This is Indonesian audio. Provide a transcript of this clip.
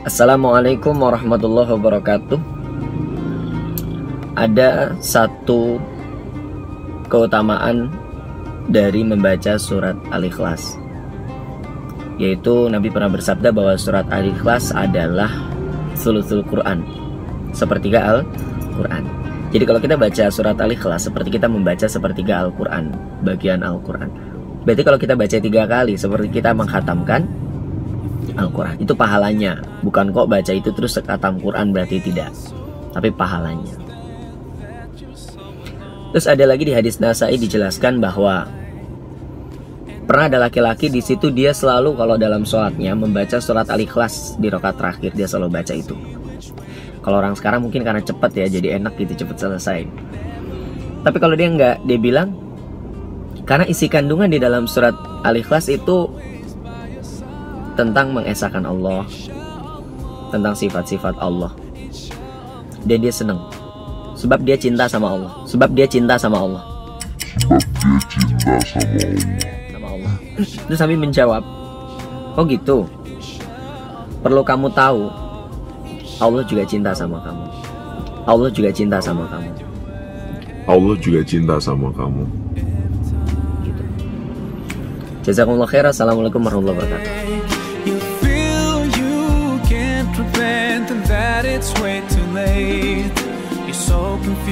Assalamualaikum warahmatullahi wabarakatuh. Ada satu keutamaan dari membaca surat Al-Ikhlas. Yaitu Nabi pernah bersabda bahwa surat Al-Ikhlas adalah sulusul Quran. Sepertiga Al-Quran. Jadi kalau kita baca surat Al-Ikhlas seperti kita membaca sepertiga Al-Quran, bagian Al-Quran. Berarti kalau kita baca tiga kali seperti kita menghatamkan Al-Quran. Itu pahalanya. Bukan kok baca itu terus sekatam Quran berarti tidak. Tapi pahalanya. Terus ada lagi di hadis Nasai dijelaskan bahwa pernah ada laki-laki di situ dia selalu kalau dalam sholatnya membaca surat al-ikhlas di rokat terakhir dia selalu baca itu. Kalau orang sekarang mungkin karena cepat ya jadi enak gitu cepat selesai. Tapi kalau dia nggak dia bilang karena isi kandungan di dalam surat al-ikhlas itu tentang mengesahkan Allah, tentang sifat-sifat Allah. Dan dia senang. Sebab dia cinta sama Allah. Sebab dia cinta sama Allah. Sebab dia cinta sama Allah. Sama Allah. Terus kami menjawab, "Oh gitu. Perlu kamu tahu, Allah juga cinta sama kamu. Allah juga cinta sama kamu." Allah juga cinta sama kamu. Gitu. Jazakumullah khair. Assalamualaikum warahmatullahi wabarakatuh. It's way too late. You're so confused.